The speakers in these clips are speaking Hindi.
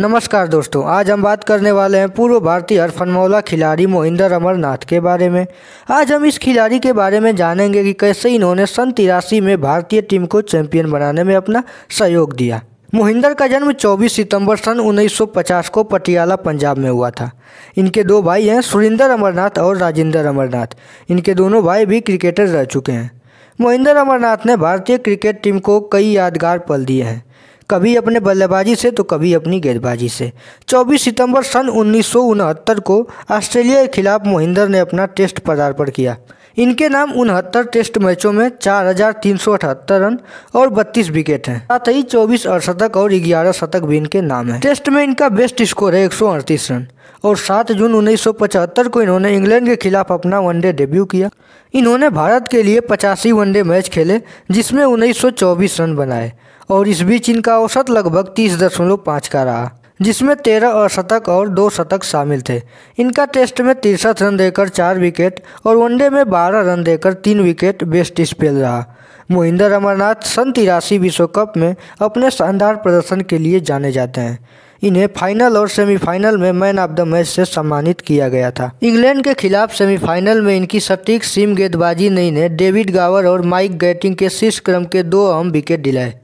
नमस्कार दोस्तों, आज हम बात करने वाले हैं पूर्व भारतीय हरफनमौला खिलाड़ी मोहिंदर अमरनाथ के बारे में। आज हम इस खिलाड़ी के बारे में जानेंगे कि कैसे इन्होंने सन तिरासी में भारतीय टीम को चैंपियन बनाने में अपना सहयोग दिया। मोहिंदर का जन्म 24 सितंबर सन 1950 को पटियाला, पंजाब में हुआ था। इनके दो भाई हैं सुरिंदर अमरनाथ और राजेंद्र अमरनाथ। इनके दोनों भाई भी क्रिकेटर रह चुके हैं। मोहिंदर अमरनाथ ने भारतीय क्रिकेट टीम को कई यादगार पल दिए हैं। कभी अपने बल्लेबाजी से तो कभी अपनी गेंदबाजी से। 24 सितंबर सन उन्नीस सौ उनहत्तर को ऑस्ट्रेलिया के खिलाफ मोहिंदर ने अपना टेस्ट पदार्पण किया। इनके नाम उनहत्तर टेस्ट मैचों में चार हज़ार तीन सौ अठहत्तर रन और बत्तीस विकेट हैं। साथ ही चौबीस अर्धशतक और ग्यारह शतक भी इनके नाम हैं। टेस्ट में इनका बेस्ट स्कोर है एक सौ अड़तीस रन और 7 जून 1975 को इन्होंने इंग्लैंड के खिलाफ अपना वनडे डेब्यू किया। इन्होंने भारत के लिए पचासी वनडे मैच खेले, जिसमें 1924 रन बनाए और इस बीच इनका औसत लगभग तीस दशमलव पाँच का रहा। जिसमें तेरह अशतक और दो शतक शामिल थे। इनका टेस्ट में तिरसठ रन देकर चार विकेट और वनडे में बारह रन देकर तीन विकेट बेस्ट स्पेल रहा। मोहिंदर अमरनाथ सन तिरासी विश्व कप में अपने शानदार प्रदर्शन के लिए जाने जाते हैं। इन्हें फाइनल और सेमीफाइनल में मैन ऑफ़ द मैच से सम्मानित किया गया था। इंग्लैंड के खिलाफ सेमीफाइनल में इनकी सटीक सीम गेंदबाजी ने इन्हें डेविड गावर और माइक गैटिंग के शीर्ष क्रम के दो अहम विकेट दिलाए।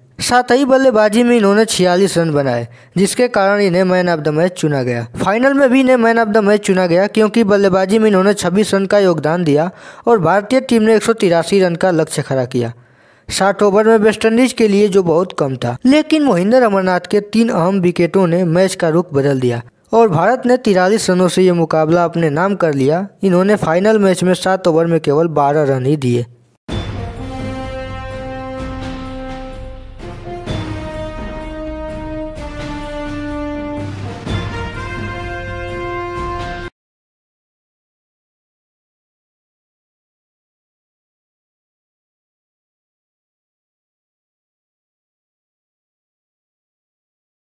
ही बल्लेबाजी में इन्होंने छियालीस रन बनाए, जिसके कारण इन्हें मैन ऑफ़ द मैच चुना गया। फाइनल में भी इन्हें मैन ऑफ़ द मैच चुना गया, क्योंकि बल्लेबाजी में इन्होंने 26 रन का योगदान दिया और भारतीय टीम ने एक सौ तिरासी रन का लक्ष्य खड़ा किया। साठ ओवर में वेस्टइंडीज के लिए जो बहुत कम था, लेकिन मोहिंदर अमरनाथ के तीन अहम विकेटों ने मैच का रुख बदल दिया और भारत ने तिरालीस रनों से ये मुकाबला अपने नाम कर लिया। इन्होंने फाइनल मैच में सात ओवर में केवल बारह रन ही दिए।